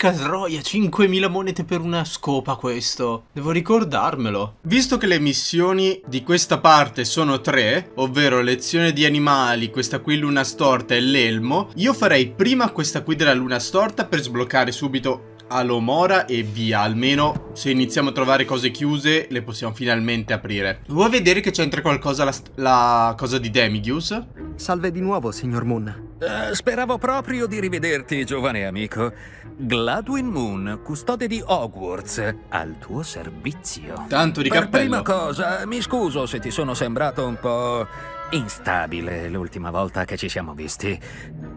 Porca sroia, 5.000 monete per una scopa questo. Devo ricordarmelo. Visto che le missioni di questa parte sono tre, ovvero lezione di animali, questa qui luna storta e l'elmo, io farei prima questa qui della luna storta per sbloccare subito Alomora e via, almeno se iniziamo a trovare cose chiuse le possiamo finalmente aprire. Vuoi vedere che c'entra qualcosa la, la, cosa di Demigius? Salve di nuovo, signor Moon. Uh, speravo proprio di rivederti, giovane amico. Gladwin Moon, custode di Hogwarts, al tuo servizio. Tanto di per cappello. prima cosa, mi scuso se ti sono sembrato un po' instabile l'ultima volta che ci siamo visti.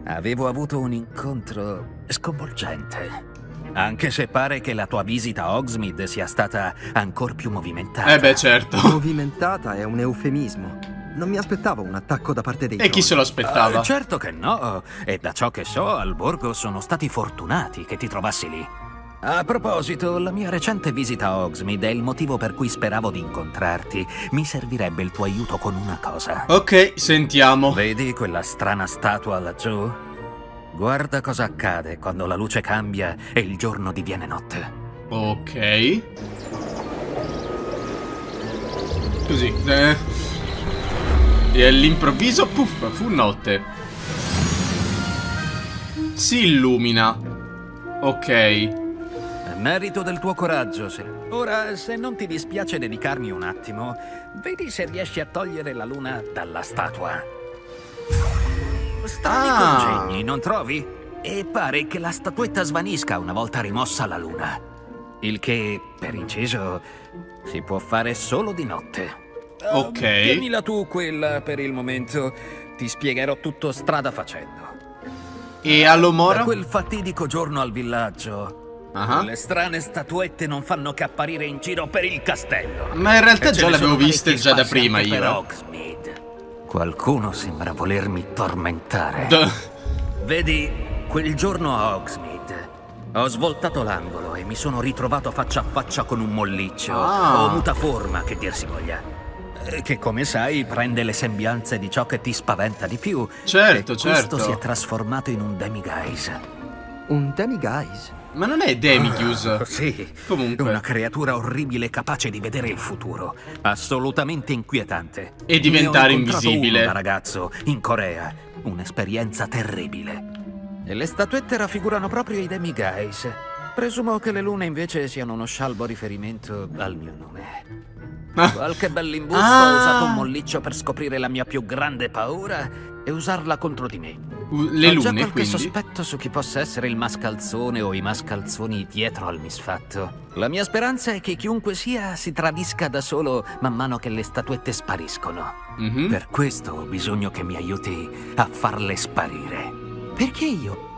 Avevo avuto un incontro sconvolgente. Anche se pare che la tua visita a Hogsmeade sia stata ancora più movimentata. Eh beh, certo. Movimentata è un eufemismo. Non mi aspettavo un attacco da parte dei E chi se lo aspettava? Uh, certo che no. E da ciò che so, al borgo sono stati fortunati che ti trovassi lì. A proposito, la mia recente visita a Hogsmeade è il motivo per cui speravo di incontrarti. Mi servirebbe il tuo aiuto con una cosa. Ok, sentiamo. Vedi quella strana statua laggiù? Guarda cosa accade quando la luce cambia e il giorno diviene notte. Ok. Così. Eh. E all'improvviso, puff, fu notte. Si illumina. Ok. È merito del tuo coraggio, se... Ora, se non ti dispiace dedicarmi un attimo, vedi se riesci a togliere la luna dalla statua. Strani Ah. congegni, non trovi? E pare che la statuetta svanisca una volta rimossa la luna. Il che, per inciso, si può fare solo di notte. Ok. Eh, Tienila tu quella per il momento. Ti spiegherò tutto strada facendo. E Da all'Omora? quel fatidico giorno al villaggio, Ah. le strane statuette non fanno che apparire in giro per il castello. Ma in realtà già ne l'avevo sono viste già da prima io. Qualcuno sembra volermi tormentare. D- Vedi, quel giorno a Hogsmeade ho svoltato l'angolo e mi sono ritrovato faccia a faccia con un molliccio Ah. o mutaforma, che dir si voglia. eh, Che come sai prende le sembianze di ciò che ti spaventa di più. Certo, e certo. Questo si è trasformato in un demiguise. Un demiguise. Ma non è Demigius? Ah, sì. Comunque. Una creatura orribile capace di vedere il futuro. Assolutamente inquietante. E diventare invisibile. uno da ragazzo in Corea. Un'esperienza terribile. E le statuette raffigurano proprio i demiguise. Presumo che le lune invece siano uno scialbo riferimento al mio nome. Ah. Qualche bell'imbusto Ah. ha usato un molliccio per scoprire la mia più grande paura e usarla contro di me. Uh, Le Ho già lune, qualche quindi? sospetto su chi possa essere il mascalzone o i mascalzoni dietro al misfatto. La mia speranza è che chiunque sia si tradisca da solo man mano che le statuette spariscono. Mhm. Per questo ho bisogno che mi aiuti a farle sparire. Perché io?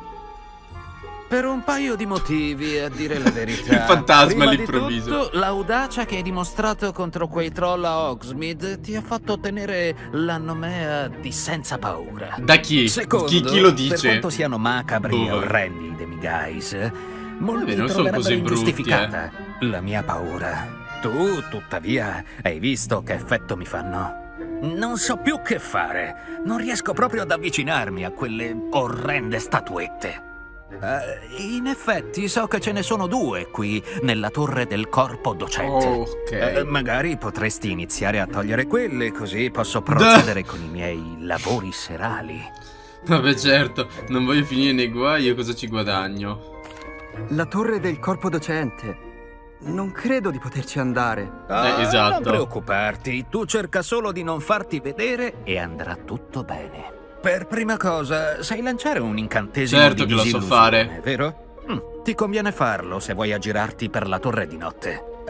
Per un paio di motivi, a dire la verità. Il fantasma all'improvviso. l'audacia che hai dimostrato contro quei troll a Hogsmeade ti ha fatto ottenere la nomea di senza paura. Da chi? Secondo, chi, chi lo per dice? quanto siano macabri e orrendi i demiguise, molti Vabbè, troverebbero così brutti, eh. ingiustificata la mia paura. Tu, tuttavia, hai visto che effetto mi fanno. Non so più che fare. Non riesco proprio ad avvicinarmi a quelle orrende statuette. Eh, in effetti, so che ce ne sono due qui, nella torre del corpo docente. Ok. Eh, magari potresti iniziare a togliere quelle, così posso procedere con i miei lavori serali. Vabbè, certo. Non voglio finire nei guai, io cosa ci guadagno? La torre del corpo docente. Non credo di poterci andare. Ah, esatto. Non preoccuparti, tu cerca solo di non farti vedere e andrà tutto bene. Per prima cosa, sai lanciare un incantesimo Certo di che lo so fare. vero? Mm, ti conviene farlo se vuoi aggirarti per la torre di notte.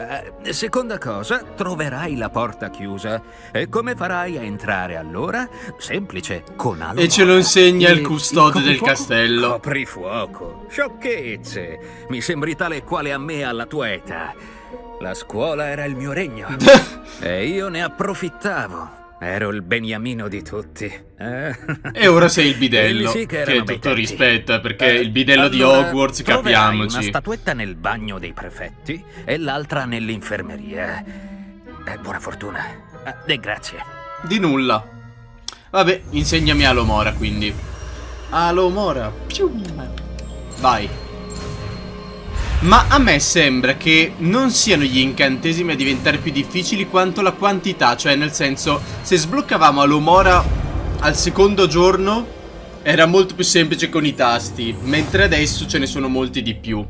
Eh, seconda cosa, troverai la porta chiusa. E come farai a entrare allora? Semplice, con allo E ce lo insegna il custode il del coprifuoco? castello. Copri fuoco. Sciocchezze. Mi sembri tale e quale a me alla tua età. La scuola era il mio regno. e io ne approfittavo. Ero il beniamino di tutti. Eh? E ora sei il bidello. Sì che che tutto tempi. rispetto, eh, perché Eh, il bidello di allora, Hogwarts, troverai capiamoci. una statuetta nel bagno dei prefetti e l'altra nell'infermeria. Eh, buona fortuna. Eh, e grazie. Di nulla. Vabbè, insegnami Alomora quindi. Alomora. Vai. Ma a me sembra che non siano gli incantesimi a diventare più difficili quanto la quantità, cioè nel senso, se sbloccavamo Alomora al secondo giorno era molto più semplice con i tasti, mentre adesso ce ne sono molti di più.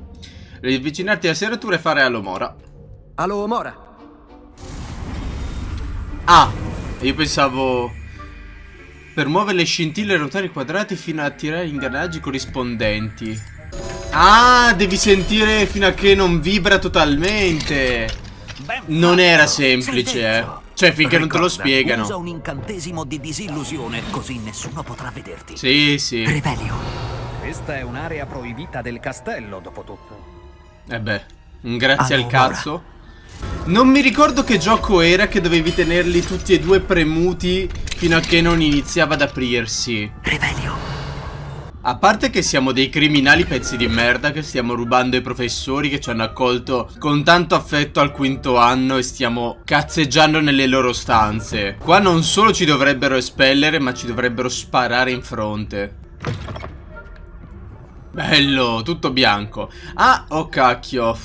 Devi avvicinarti alla serratura e fare Alomora. Alomora. Ah, io pensavo... Per muovere le scintille e ruotare i quadrati fino a attirare gli ingranaggi corrispondenti. Ah, devi sentire fino a che non vibra totalmente. Non era semplice, eh. Cioè, finché non te lo spiegano. Usa un incantesimo di disillusione, così nessuno potrà vederti. Sì, sì. Revelio. Questa è un'area proibita del castello, dopo tutto. Eh beh, grazie al Allora. cazzo. Non mi ricordo che gioco era che dovevi tenerli tutti e due premuti fino a che non iniziava ad aprirsi. Revelio. A parte che siamo dei criminali pezzi di merda che stiamo rubando ai professori che ci hanno accolto con tanto affetto al quinto anno e stiamo cazzeggiando nelle loro stanze. Qua non solo ci dovrebbero espellere, ma ci dovrebbero sparare in fronte. Bello, tutto bianco. Ah, oh cacchio.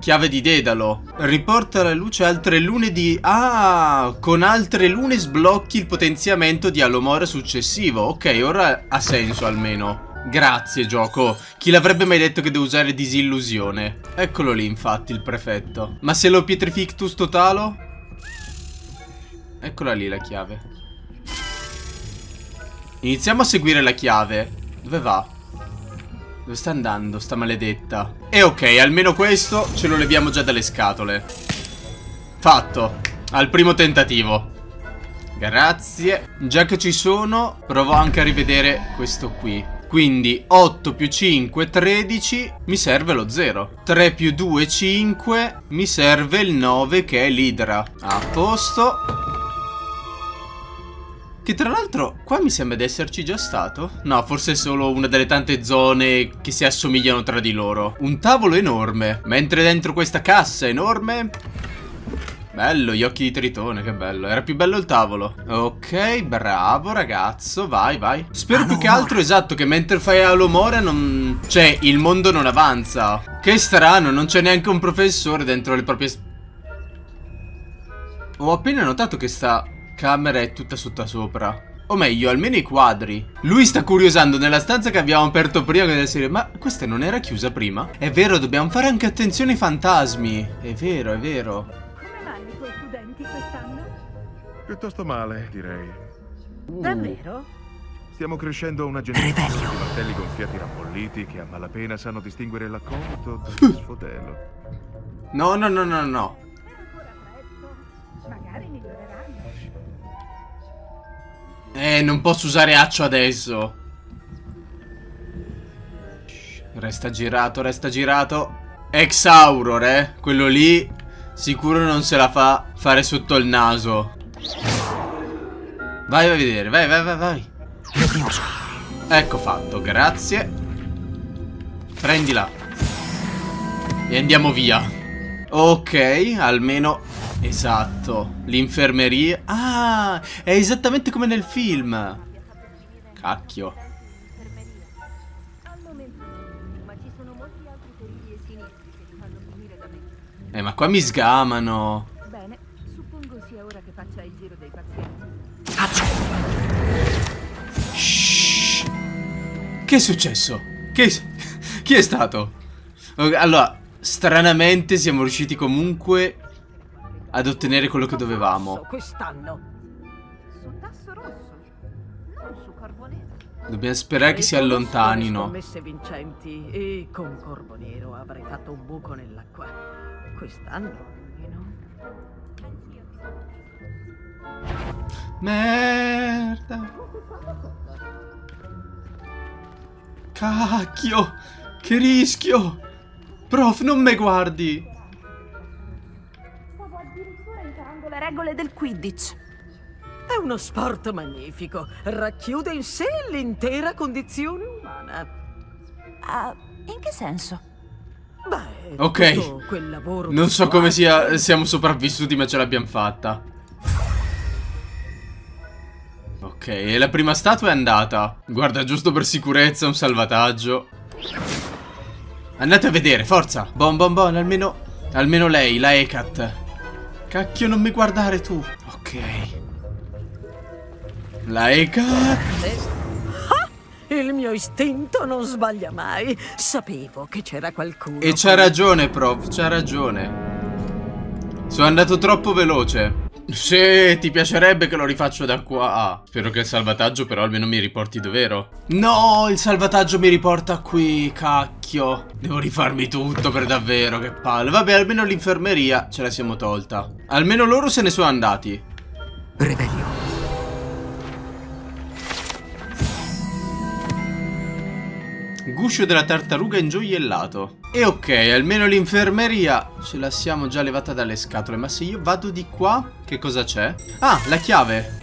Chiave di Dedalo. Riporta alla luce altre lune di... Ah, con altre lune sblocchi il potenziamento di Alomora successivo. Ok, ora ha senso almeno. Grazie, gioco. Chi l'avrebbe mai detto che devo usare disillusione? Eccolo lì, infatti, il prefetto. Ma se lo pietrifictus totalo? Eccola lì la chiave. Iniziamo a seguire la chiave. Dove va? Dove sta andando sta maledetta? E ok, almeno questo ce lo leviamo già dalle scatole. Fatto. Al primo tentativo. Grazie. Già che ci sono, provo anche a rivedere questo qui. Quindi 8 più 5, 13, mi serve lo 0. 3 più 2, 5, mi serve il 9 che è l'idra. A posto. Che tra l'altro qua mi sembra di esserci già stato. No, forse è solo una delle tante zone che si assomigliano tra di loro. Un tavolo enorme. Mentre dentro questa cassa enorme... Bello, gli occhi di tritone, che bello. Era più bello il tavolo. Ok, bravo ragazzo, vai, vai. Spero più che altro, esatto, che mentre fai Alomora non... Cioè, il mondo non avanza. Che strano, non c'è neanche un professore dentro le proprie... Ho appena notato che sta camera è tutta sopra. O meglio, almeno i quadri. Lui sta curiosando nella stanza che abbiamo aperto prima della serie. Ma questa non era chiusa prima? È vero, dobbiamo fare anche attenzione ai fantasmi. È vero, è vero. Come vanno i tuoi studenti quest'anno? Piuttosto male, direi. Davvero? Stiamo crescendo a una generazione di martelli gonfiati rammolliti che a malapena sanno distinguere l'accolto dallo sfodelo. No, no, no, no, no. Eh, non posso usare accio adesso. Resta girato, resta girato. Ex Auror, eh. Quello lì sicuro non se la fa fare sotto il naso. Vai a vedere, vai, vai, vai, vai. Ecco fatto, grazie. Prendila. E andiamo via. Ok, almeno... Esatto. L'infermeria... Ah, è esattamente come nel film. Cacchio. E. Eh, ma qua mi sgamano. Bene, suppongo sia ora che faccia il giro dei pazienti. Shh. Che è successo? Che... Chi è stato? Allora, stranamente siamo riusciti comunque ad ottenere quello che dovevamo. Quest'anno. Su tasso rosso, non su corvo nero. Dobbiamo sperare che si allontanino. le scommesse vincenti e con Corvo Nero avrei fatto un buco nell'acqua. Quest'anno almeno. Merda. Cacchio. Che rischio. Prof, non me guardi. Regole del Quidditch. È uno sport magnifico, racchiude in sé l'intera condizione umana. Ah, in che senso? Beh, Ok. tutto quel lavoro Non so come sia, siamo sopravvissuti, ma ce l'abbiamo fatta. Ok, e la prima statua è andata. Guarda, giusto per sicurezza, un salvataggio. Andate a vedere, forza. Bon, bon, bon, almeno... Almeno lei, la Ekat. Cacchio, non mi guardare tu. Ok. La Ekat. Il mio istinto non sbaglia mai. Sapevo che c'era qualcuno. E c'ha ragione, prof, c'ha ragione. Sono andato troppo veloce. Sì, ti piacerebbe che lo rifaccio da qua. Spero che il salvataggio però almeno mi riporti dov'ero. No, il salvataggio mi riporta qui, cacchio. Devo rifarmi tutto per davvero, che palle. Vabbè, almeno l'infermeria ce la siamo tolta. Almeno loro se ne sono andati. Revelio. Guscio della tartaruga ingioiellato. E ok, almeno l'infermeria ce la siamo già levata dalle scatole. Ma se io vado di qua, che cosa c'è? Ah, la chiave.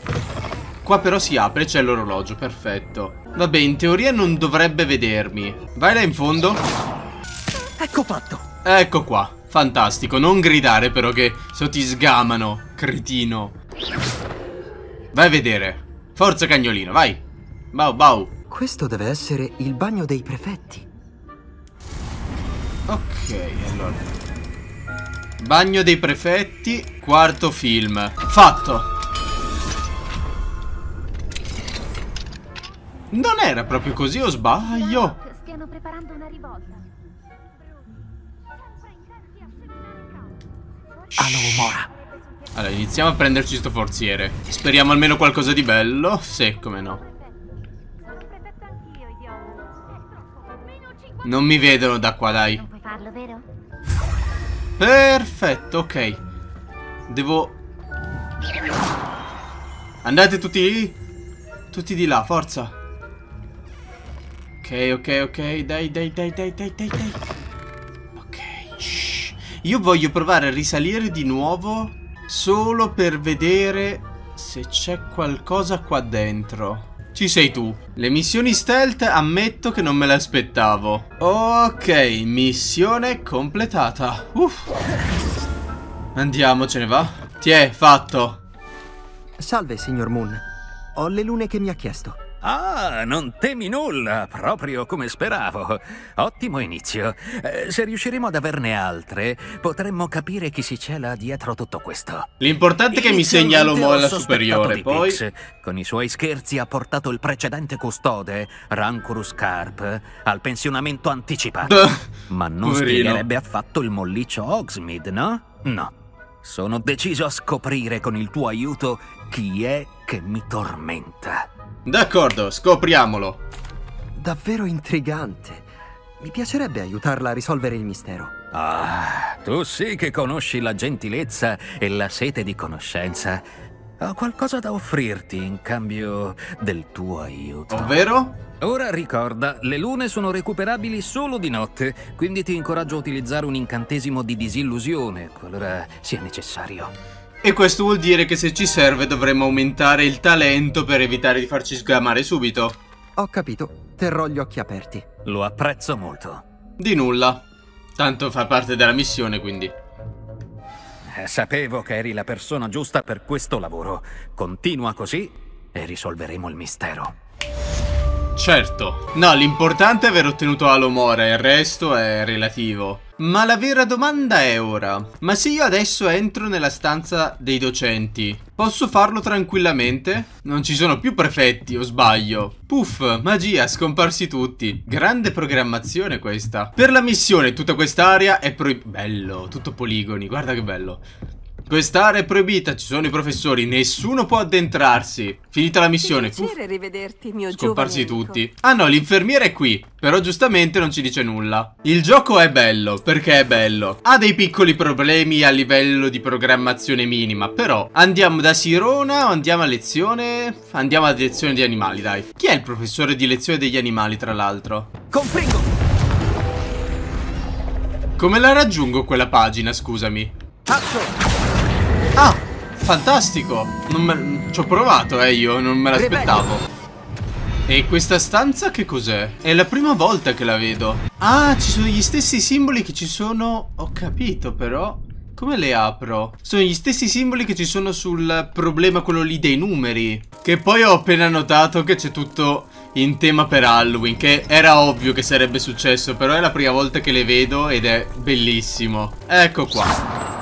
Qua però si apre, c'è l'orologio, perfetto. Vabbè, in teoria non dovrebbe vedermi. Vai là in fondo. Ecco fatto. Ecco qua. Fantastico, non gridare però che se ti sgamano, cretino. Vai a vedere. Forza cagnolino, vai. Bau bau. Questo deve essere il bagno dei prefetti. Ok, allora. Bagno dei prefetti, quarto film. Fatto. Non era proprio così o sbaglio? Stiano preparando una rivolta. Sempre intenti a seminare il caos. Alomora. Allora, iniziamo a prenderci sto forziere. Speriamo almeno qualcosa di bello. Sì, come no. Sono prefetto anch'io, idiota. È troppo. Meno 50. Non mi vedono da qua, dai. Farlo, vero? Perfetto, ok. Devo... Andate tutti lì? Tutti di là, forza. Ok, ok, ok. Dai, dai, dai, dai, dai, dai, dai. Ok. shh. Io voglio provare a risalire di nuovo solo per vedere se c'è qualcosa qua dentro. Ci sei tu. Le missioni stealth ammetto che non me le aspettavo. Ok, missione completata. Uff. Andiamo, ce ne va? Ti è fatto. Salve, signor Moon. Ho le lune che mi ha chiesto. Ah, non temi nulla, proprio come speravo. Ottimo inizio. Eh, se riusciremo ad averne altre, potremmo capire chi si cela dietro tutto questo. L'importante è che mi segna Inizialmente l'uomo ho alla superiore, di poi... Pix. Con i suoi scherzi ha portato il precedente custode, Rancorus Carp, al pensionamento anticipato. Ma non poverino. spiegherebbe affatto il molliccio Hogsmeade, no? No. Sono deciso a scoprire con il tuo aiuto chi è che mi tormenta. D'accordo, scopriamolo. Davvero intrigante. Mi piacerebbe aiutarla a risolvere il mistero. Ah, tu sì che conosci la gentilezza e la sete di conoscenza. Ho qualcosa da offrirti in cambio del tuo aiuto. Ovvero? Ora ricorda, le lune sono recuperabili solo di notte, quindi ti incoraggio a utilizzare un incantesimo di disillusione, qualora sia necessario. E questo vuol dire che se ci serve dovremmo aumentare il talento per evitare di farci sgamare subito. Ho capito. Terrò gli occhi aperti. Lo apprezzo molto. Di nulla. Tanto fa parte della missione, quindi. Eh, Sapevo che eri la persona giusta per questo lavoro. Continua così e risolveremo il mistero. Certo. No, l'importante è aver ottenuto Alomora, il resto è relativo. Ma la vera domanda è ora. Ma se io adesso entro nella stanza dei docenti, posso farlo tranquillamente? Non ci sono più prefetti, o sbaglio? Puff, magia, scomparsi tutti. Grande programmazione questa. Per la missione tutta quest'area è proibita. Bello, tutto poligoni, guarda che bello. Quest'area è proibita, ci sono i professori, nessuno può addentrarsi. Finita la missione. Puff. Piacere rivederti, mio Scomparsi tutti. Ah no, l'infermiera è qui. Però giustamente non ci dice nulla. Il gioco è bello, perché è bello. Ha dei piccoli problemi a livello di programmazione minima. Però andiamo da Sirona o andiamo a lezione? Andiamo a lezione di animali, dai. Chi è il professore di lezione degli animali, tra l'altro? Compringo! Come la raggiungo quella pagina, scusami? Atto! Ah, fantastico. Non me... Ci ho provato, eh, io. Non me l'aspettavo. E questa stanza che cos'è? È la prima volta che la vedo. Ah, ci sono gli stessi simboli che ci sono... Ho capito, però... Come le apro? Sono gli stessi simboli che ci sono sul problema quello lì dei numeri. Che poi ho appena notato che c'è tutto in tema per Halloween, che era ovvio che sarebbe successo, però è la prima volta che le vedo ed è bellissimo. Ecco qua.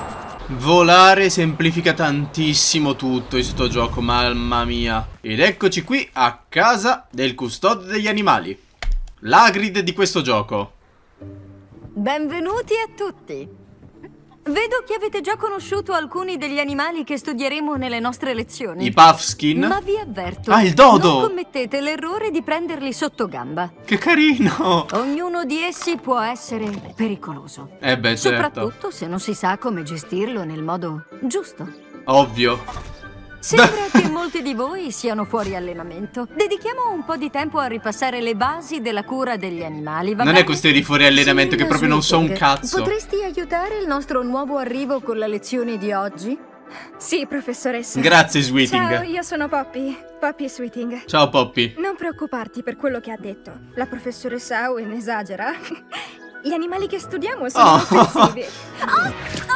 Volare semplifica tantissimo tutto in sto gioco, mamma mia. Ed eccoci qui a casa del custode degli animali. L'agrid di questo gioco. Benvenuti a tutti. Vedo che avete già conosciuto alcuni degli animali che studieremo nelle nostre lezioni. I Puffskin. Ma vi avverto. Ah, il dodo! Non commettete l'errore di prenderli sotto gamba. Che carino! Ognuno di essi può essere pericoloso. Eh beh, certo. Soprattutto se non si sa come gestirlo nel modo giusto. Ovvio. Sembra che molti di voi siano fuori allenamento. Dedichiamo un po' di tempo a ripassare le basi della cura degli animali, va Non bene? è questione di fuori allenamento, che Signorina proprio non so un Sweeting, cazzo. Potresti aiutare il nostro nuovo arrivo con la lezione di oggi? Sì, professoressa. Grazie, Ciao, Sweeting. io sono Poppy. Poppy Sweeting. Ciao, Poppy. Non preoccuparti per quello che ha detto. La professoressa Owen esagera. Gli animali che studiamo sono Oh. offensivi.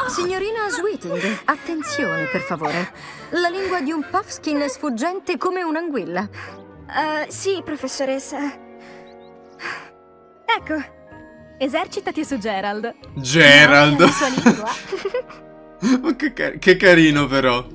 Signorina Sweeting, attenzione per favore. La lingua di un puffskin è sfuggente come un'anguilla. Eh, sì, professoressa. Ecco. Esercitati su Gerald. Gerald. La sua lingua. Ma che, car- che carino, però.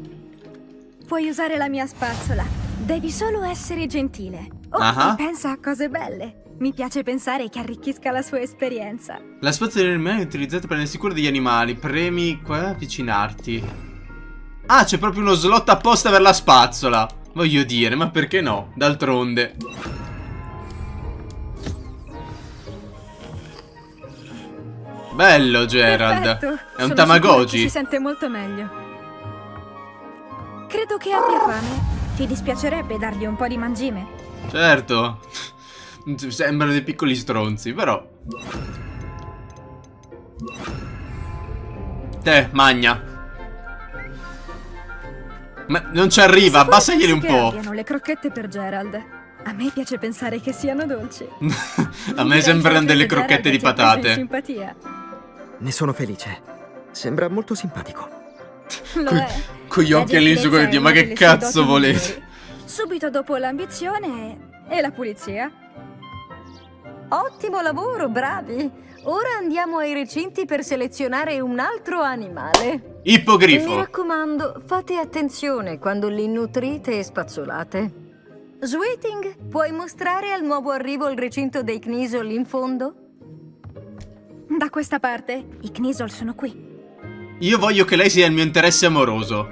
Puoi usare la mia spazzola. Devi solo essere gentile. Oh, Ah. e pensa a cose belle. Mi piace pensare che arricchisca la sua esperienza. La spazzola degli animali è utilizzata per prendere sicuro degli animali. Premi qua avvicinarti. Ah, c'è proprio uno slot apposta per la spazzola. Voglio dire, ma perché no? D'altronde. Bello, Gerald. Perfetto. È un Sono Tamagotchi. Si sente molto meglio. Credo che abbia fame. Ti dispiacerebbe dargli un po' di mangime? Certo. Sembrano dei piccoli stronzi, però. Te, magna. Ma non ci arriva, abbassaglieli un po'. le crocchette per Gerald. A me piace pensare che siano dolci. A me sembrano delle crocchette di patate. simpatia. Ne sono felice. Sembra molto simpatico. Lo Con- è. con gli occhi è dire, una ma che cazzo volete? Subito dopo l'ambizione e la pulizia. Ottimo lavoro, bravi. Ora andiamo ai recinti per selezionare un altro animale. Mi Ippogrifo. raccomando, fate attenzione quando li nutrite e spazzolate. Sweeting, puoi mostrare al nuovo arrivo il recinto dei Knisol in fondo? Da questa parte, i Knisol sono qui. Io voglio che lei sia il mio interesse amoroso.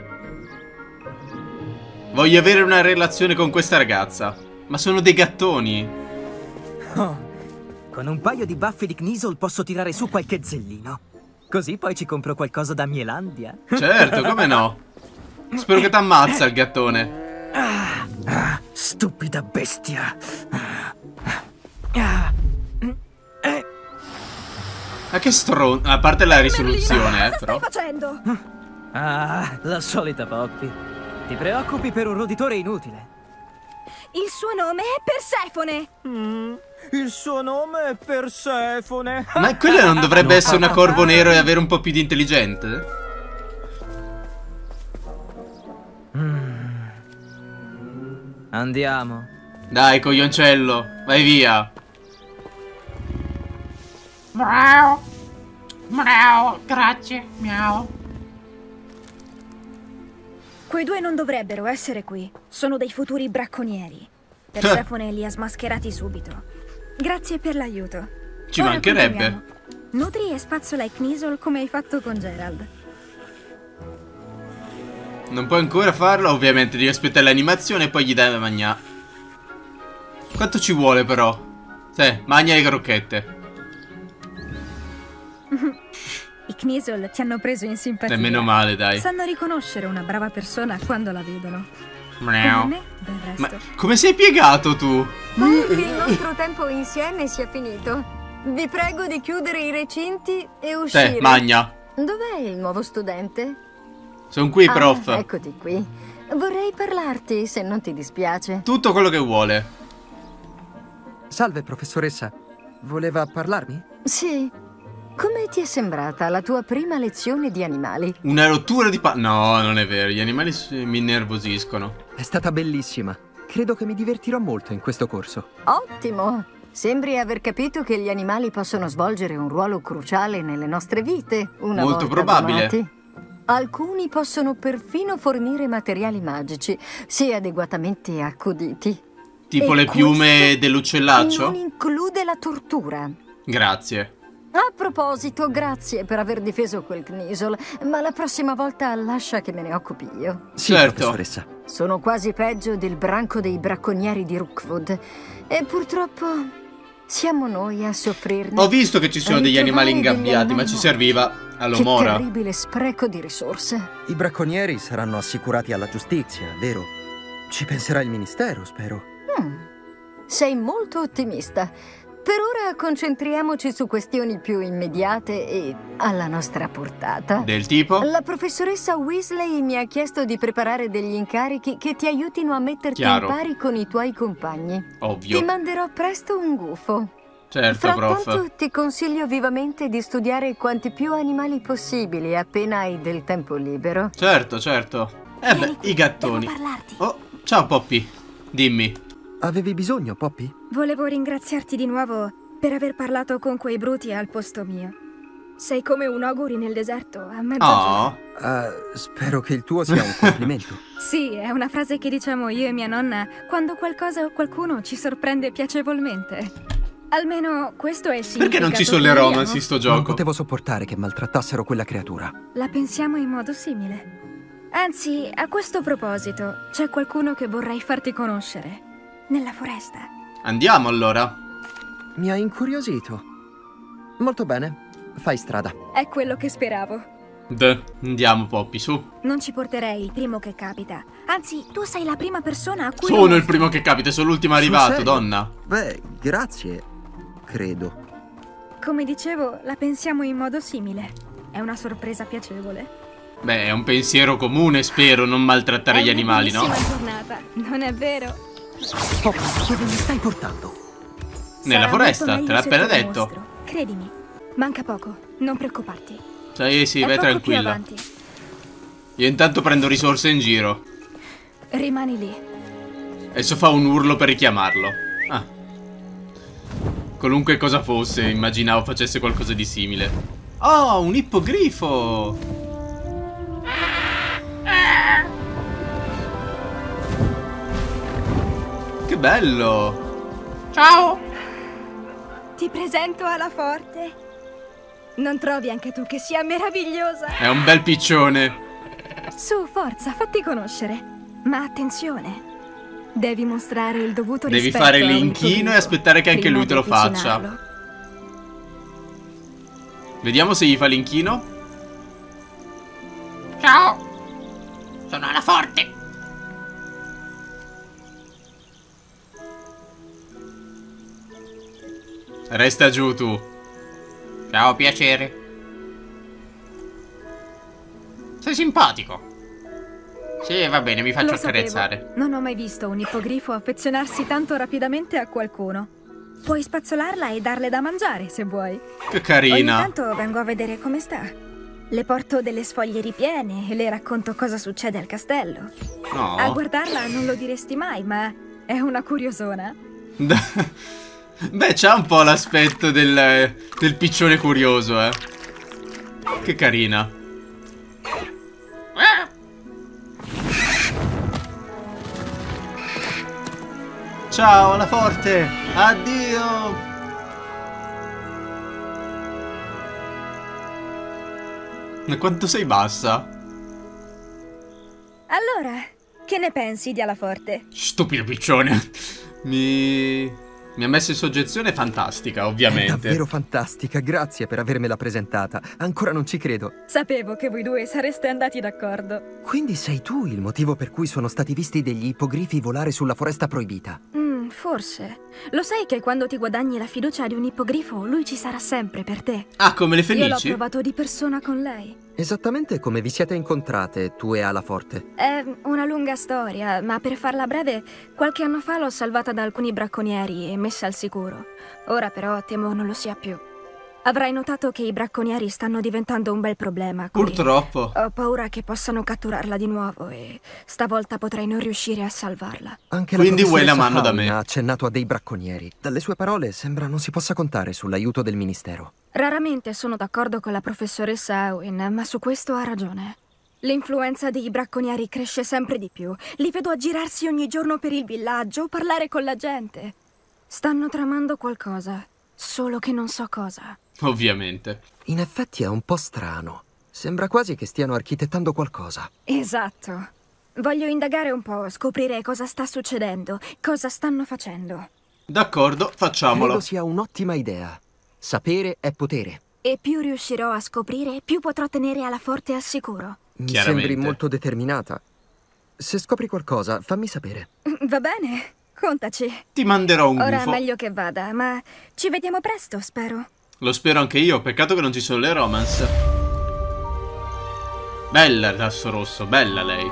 Voglio avere una relazione con questa ragazza. Ma sono dei gattoni. Oh, con un paio di baffi di Knisol posso tirare su qualche zellino. Così poi ci compro qualcosa da Mielandia. Certo, come no? Spero che t'ammazza il gattone. Ah, stupida bestia. Ah, Ma che stron... A parte la risoluzione, eh, Cosa però. stai facendo? ah, la solita Poppy. Ti preoccupi per un roditore inutile. Il suo nome è Persefone. Mm, il suo nome è Persefone. Ma quella non dovrebbe essere una corvo nero e avere un po' più di intelligente? Andiamo. Dai, coglioncello, vai via. Miau. Miau, grazie, miau. Quei due non dovrebbero essere qui. Sono dei futuri bracconieri. Persefone li ha smascherati subito. Grazie per l'aiuto. Ci Ora mancherebbe. Nutri e spazzola i Knisol come hai fatto con Gerald. Non puoi ancora farlo, ovviamente devi aspettare l'animazione e poi gli dai da mangiare. Quanto ci vuole però? Sì, mangia le crocchette. I Knisol ti hanno preso in simpatia. Nemmeno male, dai. Sanno riconoscere una brava persona quando la vedono. Come me. Ma come sei piegato tu? Pare che il nostro tempo insieme sia finito. Vi prego di chiudere i recinti e uscire. Te, magna. Dov'è il nuovo studente? Sono qui, Ah, prof. eccoti qui. Vorrei parlarti, se non ti dispiace. Tutto quello che vuole. Salve, professoressa. Voleva parlarmi? Sì. Come ti è sembrata la tua prima lezione di animali? Una rottura di pa... No, non è vero. Gli animali mi innervosiscono. È stata bellissima. credo che mi divertirò molto in questo corso. Ottimo! Sembri aver capito che gli animali possono svolgere un ruolo cruciale nelle nostre vite. Una Molto volta probabile. domati. Alcuni possono perfino fornire materiali magici, se adeguatamente accuditi. Tipo E le piume dell'uccellaccio? Non include la tortura. Grazie. A proposito, grazie per aver difeso quel Knisol, ma la prossima volta lascia che me ne occupi io. Sì, Certo. professoressa. Sono quasi peggio del branco dei bracconieri di Rookwood e purtroppo siamo noi a soffrirne. Ho visto che ci sono degli animali ingabbiati, ma ci serviva Che all'omora. terribile spreco di risorse. I bracconieri saranno assicurati alla giustizia, vero? Ci penserà il ministero, spero. Hmm. Sei molto ottimista. Per ora concentriamoci su questioni più immediate e alla nostra portata. Del tipo? La professoressa Weasley mi ha chiesto di preparare degli incarichi che ti aiutino a metterti Chiaro. in pari con i tuoi compagni. Ti Ovvio. manderò presto un gufo. Certo, Frattanto prof. ti consiglio vivamente di studiare quanti più animali possibili appena hai del tempo libero. Certo, certo. Eh beh, i gattoni. Oh, ciao Poppy. Dimmi. Avevi bisogno, Poppy? Volevo ringraziarti di nuovo per aver parlato con quei bruti al posto mio. Sei come un auguri nel deserto a mezzogiorno. Oh. Ah, spero che il tuo sia un complimento. Sì, è una frase che diciamo io e mia nonna quando qualcosa o qualcuno ci sorprende piacevolmente. Almeno questo è il significato Perché non ci sono le in sto Non gioco? potevo sopportare che maltrattassero quella creatura. La pensiamo in modo simile. Anzi, a questo proposito, c'è qualcuno che vorrei farti conoscere. Nella foresta. Andiamo allora. Mi ha incuriosito. Molto bene, fai strada. È quello che speravo. D. Andiamo Poppy, su. Non ci porterei il primo che capita. Anzi, tu sei la prima persona a cui... Sono il primo che capita, sono l'ultimo arrivato, donna. Beh, grazie. Credo. Come dicevo, la pensiamo in modo simile. È una sorpresa piacevole. Beh, è un pensiero comune, spero, non maltrattare È gli animali, no? giornata, non è vero? Poppy, dove mi stai portando? Nella Sarà foresta, te l'ha appena detto. mostro. Credimi, manca poco, non preoccuparti. Sì, sì, è vai tranquilla. Io intanto prendo risorse in giro. Rimani lì. Adesso fa un urlo per richiamarlo. Ah. Qualunque cosa fosse, immaginavo facesse qualcosa di simile. Oh, un ippogrifo! Che bello! Ciao! Ti presento alla forte. Non trovi anche tu che sia meravigliosa? È un bel piccione. Su, forza, fatti conoscere. Ma attenzione. Devi mostrare il dovuto Devi rispetto fare a un l'inchino e aspettare che anche lui te lo faccia. Vediamo se gli fa l'inchino. Resta giù tu. Ciao, piacere. Sei simpatico. Sì, va bene, mi faccio accarezzare. Non ho mai visto un ippogrifo affezionarsi tanto rapidamente a qualcuno. Puoi spazzolarla e darle da mangiare, se vuoi. Che Ogni carina. tanto vengo a vedere come sta. Le porto delle sfoglie ripiene e le racconto cosa succede al castello. A No. guardarla non lo diresti mai, ma è una curiosona. Beh, c'ha un po' l'aspetto del, del piccione curioso, eh. Che carina. Ciao, alla forte. Addio. Ma quanto sei bassa? Allora, che ne pensi di Alaforte? Stupido piccione. Mi... Mi ha messo in soggezione fantastica, È ovviamente. davvero fantastica, grazie per avermela presentata. Ancora non ci credo. Sapevo che voi due sareste andati d'accordo. Quindi sei tu il motivo per cui sono stati visti degli ippogrifi volare sulla foresta proibita. Mm, forse. Lo sai che quando ti guadagni la fiducia di un ippogrifo, lui ci sarà sempre per te. Ah, come le Io l'ho felici? provato di persona con lei. Esattamente come vi siete incontrate, tu e Alaforte. È una lunga storia, ma per farla breve, qualche anno fa l'ho salvata da alcuni bracconieri e messa al sicuro. Ora però temo non lo sia più. Avrai notato che i bracconieri stanno diventando un bel problema. qui. Purtroppo. Ho paura che possano catturarla di nuovo e stavolta potrei non riuscire a salvarla. Anche Quindi la vuoi la mano da me? ha accennato a dei bracconieri. Dalle sue parole sembra non si possa contare sull'aiuto del ministero. Raramente sono d'accordo con la professoressa Owen, ma su questo ha ragione. L'influenza dei bracconieri cresce sempre di più. Li vedo aggirarsi ogni giorno per il villaggio, parlare con la gente. Stanno tramando qualcosa, solo che non so cosa. Ovviamente. In effetti è un po' strano. Sembra quasi che stiano architettando qualcosa. Esatto. Voglio indagare un po', scoprire cosa sta succedendo, cosa stanno facendo. D'accordo, facciamolo. Credo sia un'ottima idea. Sapere è potere. E più riuscirò a scoprire, più potrò tenere alla forte al sicuro. Mi sembri molto determinata. Se scopri qualcosa, fammi sapere. Va bene, contaci. Ti manderò un Ora gufo. meglio che vada, ma ci vediamo presto, spero. Lo spero anche io, peccato che non ci sono le romance. Bella il tasso rosso, bella lei.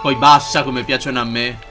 Poi bassa come piacciono a me.